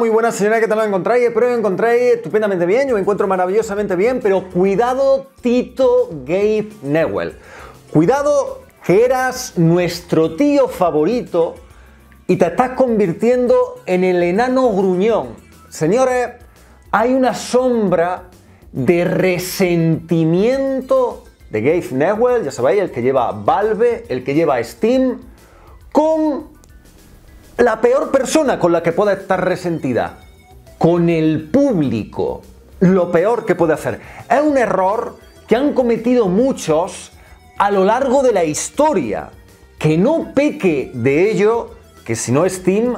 muy buenas señora, ¿qué tal lo encontráis? Espero que encontráis estupendamente bien, yo me encuentro maravillosamente bien, pero cuidado Tito Gabe Newell. Cuidado que eras nuestro tío favorito y te estás convirtiendo en el enano gruñón. Señores, hay una sombra de resentimiento de Gabe Newell, ya sabéis, el que lleva Valve, el que lleva Steam, con la peor persona con la que pueda estar resentida, con el público. Lo peor que puede hacer. Es un error que han cometido muchos a lo largo de la historia. Que no peque de ello, que si no Steam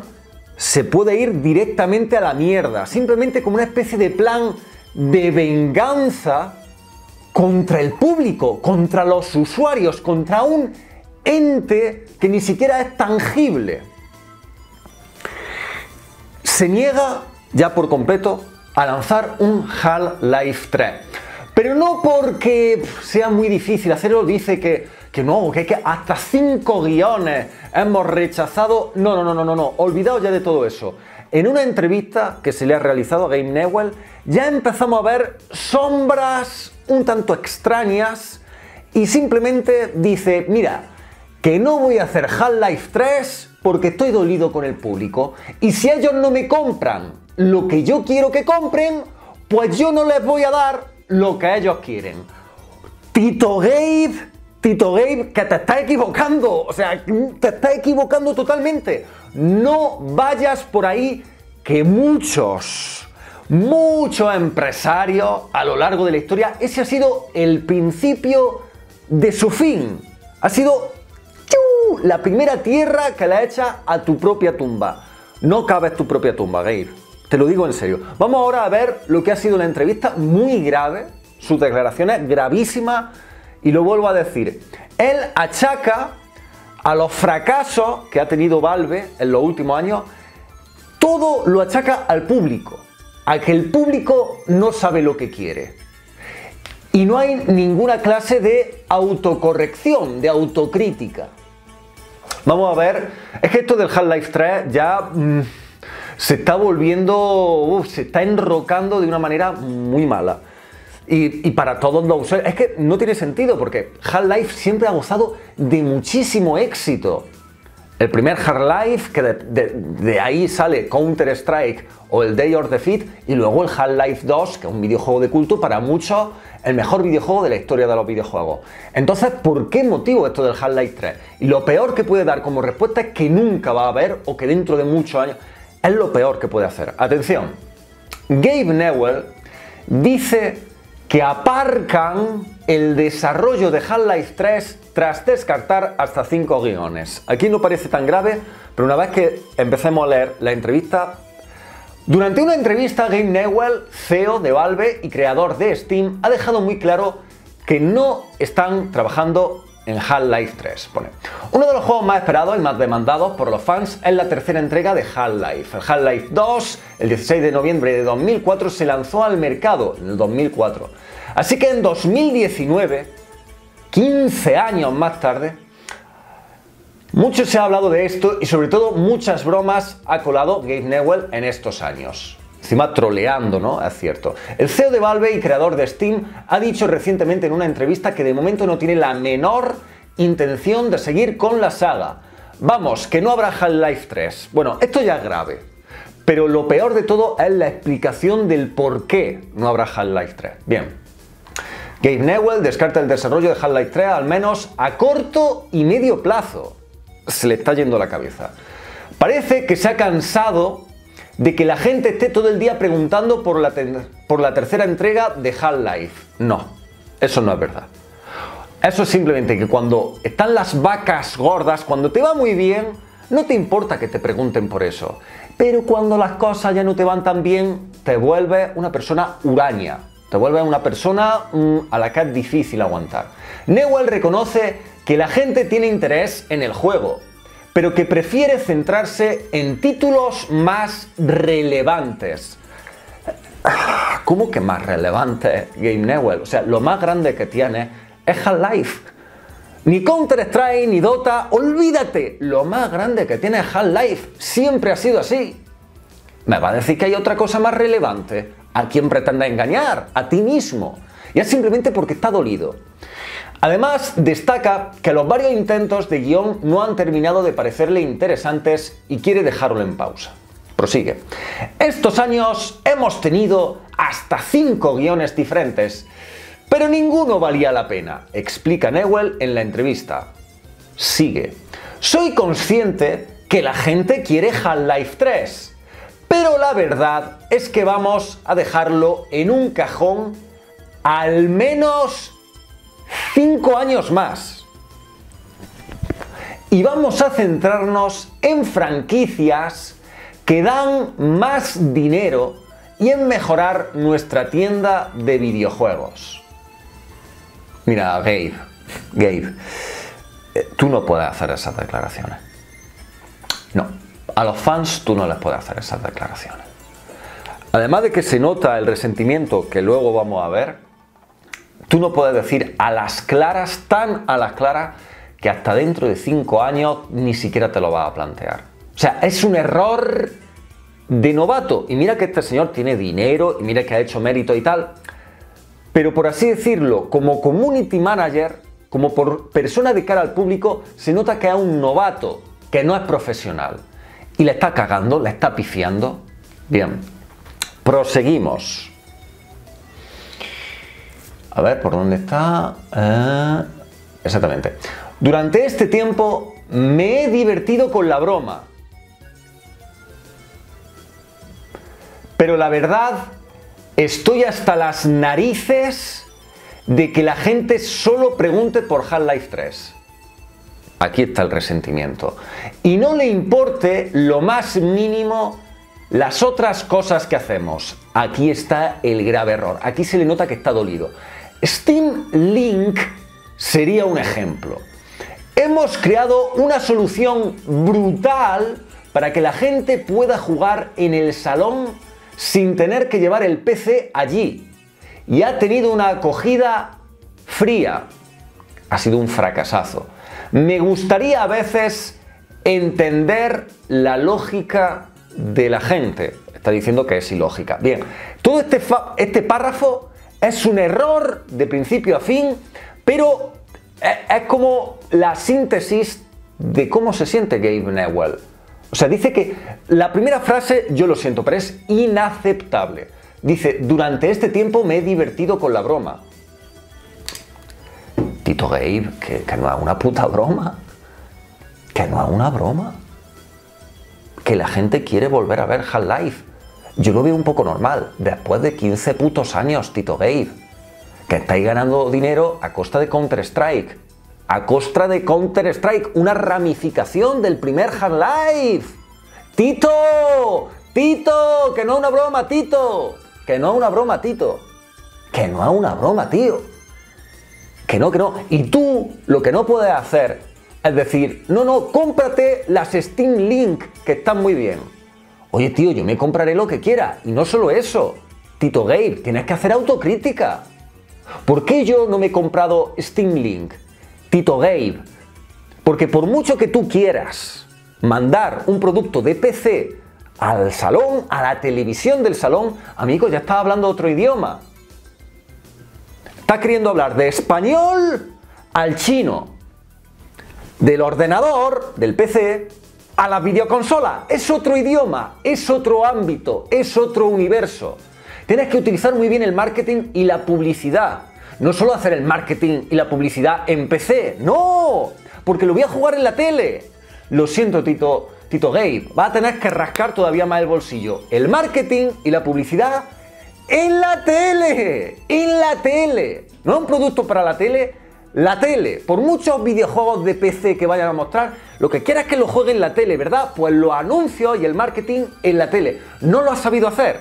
se puede ir directamente a la mierda. Simplemente como una especie de plan de venganza contra el público, contra los usuarios, contra un ente que ni siquiera es tangible se niega ya por completo a lanzar un Half-Life 3. Pero no porque sea muy difícil hacerlo, dice que, que no, que, que hasta 5 guiones hemos rechazado. No, no, no, no, no, no, olvidaos ya de todo eso. En una entrevista que se le ha realizado a Game Newell, ya empezamos a ver sombras un tanto extrañas y simplemente dice, mira, que no voy a hacer Half-Life 3 porque estoy dolido con el público. Y si ellos no me compran lo que yo quiero que compren, pues yo no les voy a dar lo que ellos quieren. Tito Gabe, Tito Gabe, que te está equivocando. O sea, te está equivocando totalmente. No vayas por ahí que muchos, muchos empresarios a lo largo de la historia, ese ha sido el principio de su fin. Ha sido la primera tierra que la echa a tu propia tumba. No cabes tu propia tumba, Gabe. Te lo digo en serio. Vamos ahora a ver lo que ha sido una entrevista muy grave, sus declaraciones gravísimas, y lo vuelvo a decir. Él achaca a los fracasos que ha tenido Valve en los últimos años, todo lo achaca al público, a que el público no sabe lo que quiere. Y no hay ninguna clase de autocorrección, de autocrítica. Vamos a ver, es que esto del Half-Life 3 ya mm, se está volviendo, se está enrocando de una manera muy mala. Y, para todos los usuarios, es que no tiene sentido porque Half-Life siempre ha gozado de muchísimo éxito. El primer Half-Life, que de, ahí sale Counter-Strike o el Day of Defeat, y luego el Half-Life 2, que es un videojuego de culto para muchos, el mejor videojuego de la historia de los videojuegos. Entonces, ¿por qué motivo esto del Half-Life 3? Y lo peor que puede dar como respuesta es que nunca va a haber o que dentro de muchos años es lo peor que puede hacer. Atención, Gabe Newell dice que aparcan el desarrollo de Half-Life 3 tras descartar hasta 5 guiones. Aquí no parece tan grave, pero una vez que empecemos a leer la entrevista, durante una entrevista, Game Newell, CEO de Valve y creador de Steam, ha dejado muy claro que no están trabajando en Half-Life 3. Pone. Uno de los juegos más esperados y más demandados por los fans es la tercera entrega de Half-Life. El Half-Life 2, el 16 de noviembre de 2004, se lanzó al mercado en el 2004. Así que en 2019, 15 años más tarde, mucho se ha hablado de esto y sobre todo muchas bromas ha colado Gabe Newell en estos años. Encima troleando, ¿no? Es cierto. El CEO de Valve y creador de Steam ha dicho recientemente en una entrevista que de momento no tiene la menor intención de seguir con la saga. Vamos, que no habrá Half-Life 3. Bueno, esto ya es grave. Pero lo peor de todo es la explicación del por qué no habrá Half-Life 3. Bien, Gabe Newell descarta el desarrollo de Half-Life 3 al menos a corto y medio plazo. Se le está yendo la cabeza. Parece que se ha cansado de que la gente esté todo el día preguntando por la, tercera entrega de Half-Life. No, eso no es verdad. Eso es simplemente que cuando están las vacas gordas, cuando te va muy bien, no te importa que te pregunten por eso. Pero cuando las cosas ya no te van tan bien, te vuelves una persona huraña, te vuelve una persona mm, a la que es difícil aguantar. Newell reconoce que la gente tiene interés en el juego, pero que prefiere centrarse en títulos más relevantes. ¿Cómo que más relevante, Game Newell? O sea, lo más grande que tiene es Half-Life. Ni Counter-Strike, ni Dota, olvídate, lo más grande que tiene Half-Life siempre ha sido así. Me va a decir que hay otra cosa más relevante. ¿A quién pretende engañar? A ti mismo. Y es simplemente porque está dolido. Además, destaca que los varios intentos de guion no han terminado de parecerle interesantes y quiere dejarlo en pausa. Prosigue. Estos años hemos tenido hasta cinco guiones diferentes, pero ninguno valía la pena, explica Newell en la entrevista. Sigue. Soy consciente que la gente quiere Half-Life 3, pero la verdad es que vamos a dejarlo en un cajón al menos 5 años más. Y vamos a centrarnos en franquicias que dan más dinero y en mejorar nuestra tienda de videojuegos. Mira, Gabe, Gabe, eh, tú no puedes hacer esas declaraciones. No, a los fans tú no les puedes hacer esas declaraciones. Además de que se nota el resentimiento que luego vamos a ver, Tú no puedes decir a las claras, tan a las claras, que hasta dentro de cinco años ni siquiera te lo vas a plantear. O sea, es un error de novato. Y mira que este señor tiene dinero y mira que ha hecho mérito y tal. Pero por así decirlo, como community manager, como por persona de cara al público, se nota que es un novato, que no es profesional. Y le está cagando, le está pifiando. Bien, proseguimos. A ver, ¿por dónde está? Eh, exactamente. Durante este tiempo me he divertido con la broma. Pero la verdad, estoy hasta las narices de que la gente solo pregunte por Half-Life 3. Aquí está el resentimiento. Y no le importe lo más mínimo las otras cosas que hacemos. Aquí está el grave error. Aquí se le nota que está dolido. Steam Link sería un ejemplo. Hemos creado una solución brutal para que la gente pueda jugar en el salón sin tener que llevar el PC allí. Y ha tenido una acogida fría. Ha sido un fracasazo. Me gustaría a veces entender la lógica de la gente. Está diciendo que es ilógica. Bien, todo este, este párrafo es un error de principio a fin, pero es como la síntesis de cómo se siente Gabe Newell. O sea, dice que la primera frase, yo lo siento, pero es inaceptable. Dice, durante este tiempo me he divertido con la broma. Tito Gabe, que, que no es una puta broma. Que no es una broma. Que la gente quiere volver a ver Half-Life yo lo veo un poco normal, después de 15 putos años, Tito Gabe, que estáis ganando dinero a costa de Counter-Strike. A costa de Counter-Strike, una ramificación del primer Half-Life. ¡Tito! ¡Tito! ¡Que no es una broma, Tito! ¡Que no es una broma, Tito! ¡Que no es una broma, tío! Que no, que no. Y tú lo que no puedes hacer es decir, no, no, cómprate las Steam Link, que están muy bien. Oye, tío, yo me compraré lo que quiera. Y no solo eso. Tito Gabe, tienes que hacer autocrítica. ¿Por qué yo no me he comprado Steam Link? Tito Gabe, porque por mucho que tú quieras mandar un producto de PC al salón, a la televisión del salón, amigo, ya está hablando otro idioma. Está queriendo hablar de español al chino, del ordenador, del PC, a la videoconsola. Es otro idioma, es otro ámbito, es otro universo. Tienes que utilizar muy bien el marketing y la publicidad. No solo hacer el marketing y la publicidad en PC, no, porque lo voy a jugar en la tele. Lo siento, Tito, Tito Gabe, va a tener que rascar todavía más el bolsillo. El marketing y la publicidad en la tele, en la tele. No es un producto para la tele, la tele, por muchos videojuegos de PC que vayan a mostrar, lo que quieras es que lo juegue en la tele, ¿verdad? Pues los anuncios y el marketing en la tele. No lo has sabido hacer.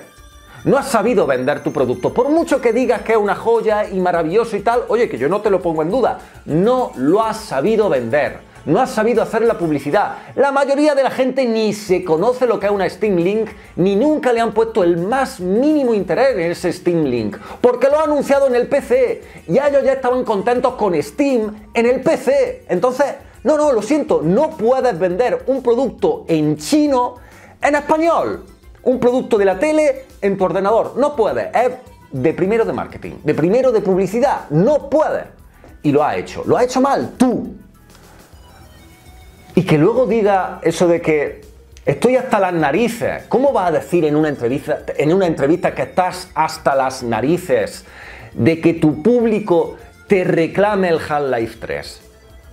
No has sabido vender tu producto. Por mucho que digas que es una joya y maravilloso y tal, oye, que yo no te lo pongo en duda. No lo has sabido vender no has sabido hacer la publicidad. La mayoría de la gente ni se conoce lo que es una Steam Link, ni nunca le han puesto el más mínimo interés en ese Steam Link, porque lo ha anunciado en el PC y ellos ya estaban contentos con Steam en el PC. Entonces, no, no, lo siento, no puedes vender un producto en chino en español. un producto de la tele en tu ordenador. No puedes. Es de primero de marketing, de primero de publicidad. No puedes. Y lo ha hecho. Lo ha hecho mal, tú. Y que luego diga eso de que estoy hasta las narices. ¿Cómo vas a decir en una entrevista, en una entrevista que estás hasta las narices de que tu público te reclame el Half-Life 3?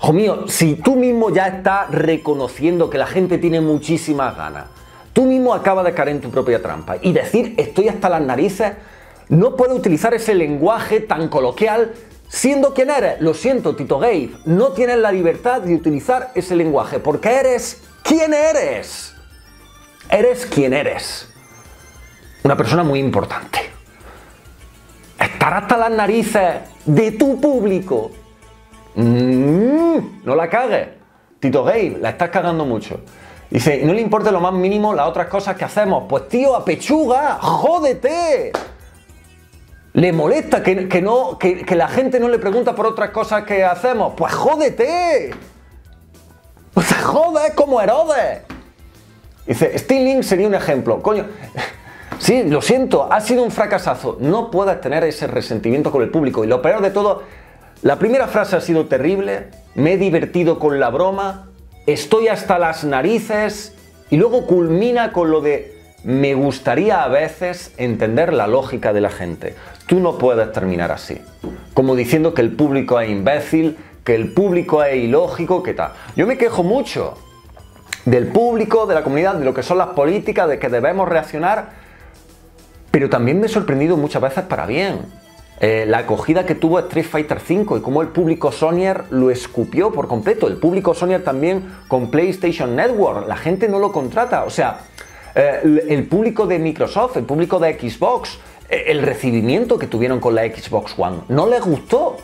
Hijo si tú mismo ya estás reconociendo que la gente tiene muchísimas ganas, tú mismo acabas de caer en tu propia trampa y decir estoy hasta las narices, no puedes utilizar ese lenguaje tan coloquial siendo quien eres. Lo siento, Tito Gabe, no tienes la libertad de utilizar ese lenguaje porque eres quien eres. Eres quien eres. Una persona muy importante. Estar hasta las narices de tu público Mm, no la cagues. Tito Gay, la estás cagando mucho. Dice, no le importa lo más mínimo las otras cosas que hacemos. Pues tío, a pechuga, jódete. ¿Le molesta que, no, que, la gente no le pregunta por otras cosas que hacemos? Pues jódete. Pues jodes como Herodes. Dice, Stealing sería un ejemplo. Coño, sí, lo siento, ha sido un fracasazo. No puedes tener ese resentimiento con el público. Y lo peor de todo la primera frase ha sido terrible, me he divertido con la broma, estoy hasta las narices y luego culmina con lo de me gustaría a veces entender la lógica de la gente. Tú no puedes terminar así, como diciendo que el público es imbécil, que el público es ilógico, que tal. Yo me quejo mucho del público, de la comunidad, de lo que son las políticas, de que debemos reaccionar, pero también me he sorprendido muchas veces para bien. Eh, la acogida que tuvo Street Fighter V y cómo el público Sonyer lo escupió por completo. El público Sonyer también con PlayStation Network, la gente no lo contrata. O sea, eh, el público de Microsoft, el público de Xbox, eh, el recibimiento que tuvieron con la Xbox One, no les gustó.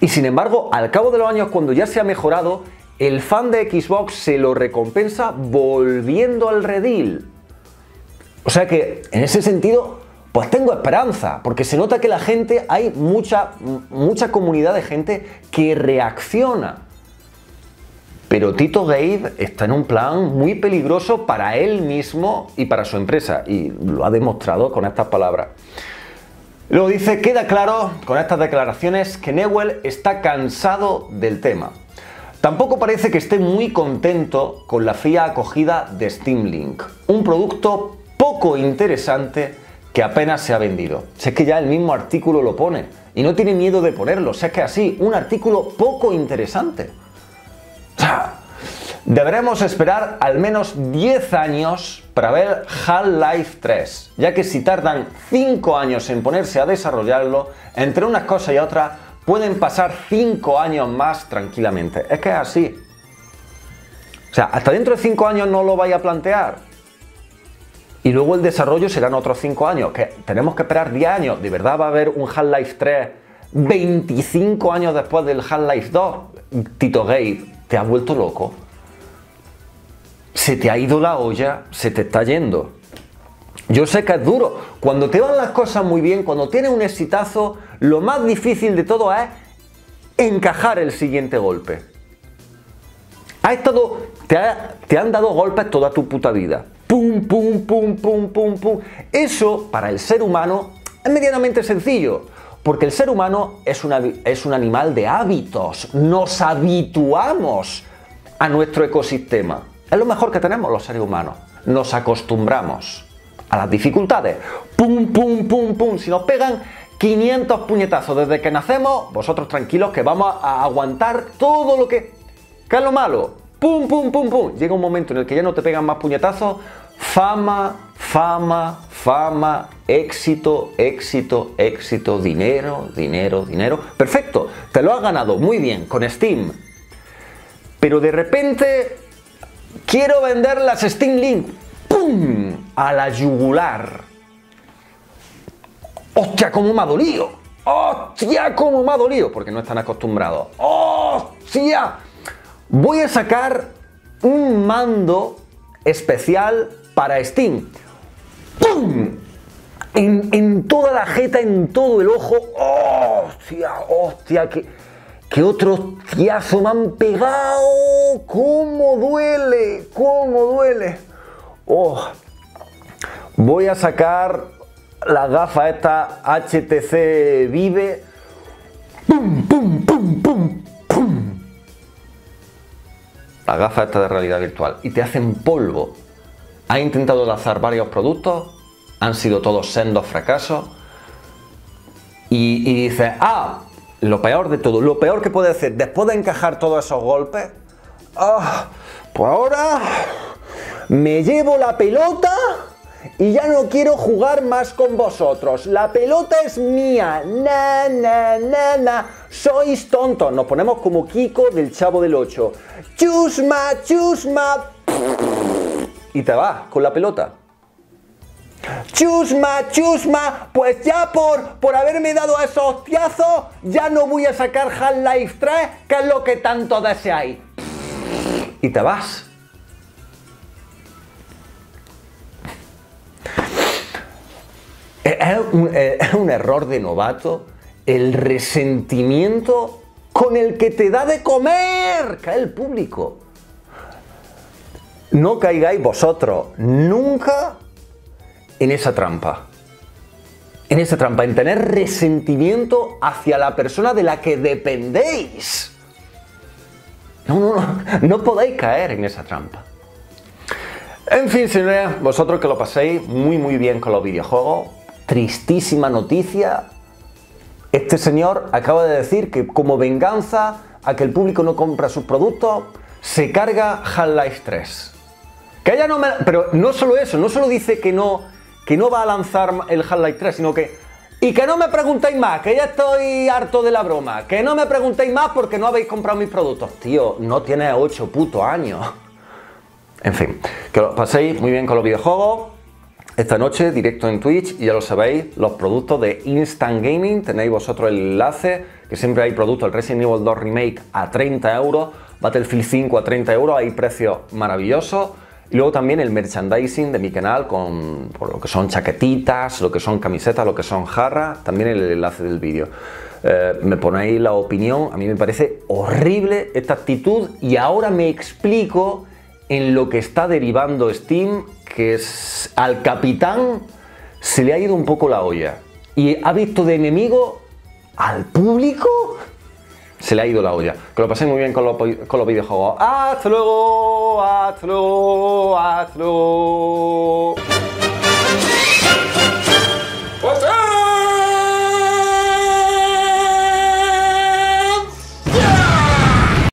Y sin embargo, al cabo de los años, cuando ya se ha mejorado, el fan de Xbox se lo recompensa volviendo al redil. O sea que, en ese sentido, pues tengo esperanza, porque se nota que la gente, hay mucha, mucha comunidad de gente que reacciona. Pero Tito Gabe está en un plan muy peligroso para él mismo y para su empresa, y lo ha demostrado con estas palabras. Luego dice, queda claro con estas declaraciones que Newell está cansado del tema. Tampoco parece que esté muy contento con la fría acogida de Steam Link, un producto poco interesante que apenas se ha vendido. Si es que ya el mismo artículo lo pone y no tiene miedo de ponerlo. Si es que así, un artículo poco interesante. Deberemos esperar al menos 10 años para ver Half-Life 3, ya que si tardan 5 años en ponerse a desarrollarlo, entre unas cosas y otras, pueden pasar 5 años más tranquilamente. Es que es así. O sea, hasta dentro de 5 años no lo vaya a plantear y luego el desarrollo serán otros 5 años, que tenemos que esperar 10 años. ¿De verdad va a haber un Half-Life 3 25 años después del Half-Life 2? Tito Gabe, ¿te has vuelto loco? Se te ha ido la olla, se te está yendo. Yo sé que es duro. Cuando te van las cosas muy bien, cuando tienes un exitazo, lo más difícil de todo es encajar el siguiente golpe. Ha estado, te, te han dado golpes toda tu puta vida pum, pum, pum, pum, pum, pum. Eso para el ser humano es medianamente sencillo, porque el ser humano es, es un animal de hábitos, nos habituamos a nuestro ecosistema. Es lo mejor que tenemos los seres humanos, nos acostumbramos a las dificultades. Pum, pum, pum, pum. Si nos pegan 500 puñetazos desde que nacemos, vosotros tranquilos que vamos a aguantar todo lo que... ¿Qué es lo malo? Pum, pum, pum, pum. Llega un momento en el que ya no te pegan más puñetazos. Fama, fama, fama, éxito, éxito, éxito, dinero, dinero, dinero. Perfecto, te lo has ganado muy bien con Steam. Pero de repente quiero vender las Steam Link. ¡Pum! A la yugular. ¡Hostia, cómo me ha dolido! ¡Hostia, cómo me ha dolido! Porque no están acostumbrados. ¡Hostia! voy a sacar un mando especial para Steam. ¡Pum! En, toda la jeta, en todo el ojo. ¡Hostia! ¡Hostia! ¡Qué, qué otro tiazo me han pegado! ¡Cómo duele! ¡Cómo duele! ¡Oh! voy a sacar la gafa esta HTC Vive. ¡Pum, pum, pum, pum, pum! La gafa esta de realidad virtual. Y te hacen polvo. Has intentado lanzar varios productos, han sido todos sendos fracasos. Y, y dices, ah, lo peor de todo, lo peor que puede hacer después de encajar todos esos golpes, ah, pues ahora me llevo la pelota y ya no quiero jugar más con vosotros. La pelota es mía. Na, na, na. Sois tontos. Nos ponemos como Kiko del Chavo del 8. Chusma, chusma. Y te vas con la pelota. Chusma, chusma, pues ya por, por haberme dado esos hostiazos, ya no voy a sacar Half-Life 3, que es lo que tanto deseáis. Y te vas. Es un, es un error de novato el resentimiento con el que te da de comer, cae el público. No caigáis vosotros nunca en esa trampa. En esa trampa, en tener resentimiento hacia la persona de la que dependéis. No, no, no, no podéis caer en esa trampa. En fin, señores, vosotros que lo paséis muy, muy bien con los videojuegos. Tristísima noticia. Este señor acaba de decir que como venganza a que el público no compra sus productos, se carga Half-Life 3. Que ella no me... Pero no solo eso, no solo dice que no que no va a lanzar el Half-Life 3, sino que... Y que no me preguntéis más, que ya estoy harto de la broma. Que no me preguntéis más porque no habéis comprado mis productos. Tío, no tienes 8 putos años. En fin, que lo paséis muy bien con los videojuegos. Esta noche, directo en Twitch, y ya lo sabéis, los productos de Instant Gaming, tenéis vosotros el enlace, que siempre hay productos, el Resident Evil 2 Remake a 30 euros, Battlefield 5 a 30 euros, hay precios maravillosos. Y luego también el merchandising de mi canal con lo que son chaquetitas, lo que son camisetas, lo que son jarras, también el enlace del vídeo. Eh, me ponéis la opinión, a mí me parece horrible esta actitud y ahora me explico en lo que está derivando Steam, que es al capitán se le ha ido un poco la olla y ha visto de enemigo al público se le ha ido la olla. Que lo paséis muy bien con los, con los videojuegos. ¡Hasta luego! ¡Hasta luego! ¡Hasta luego!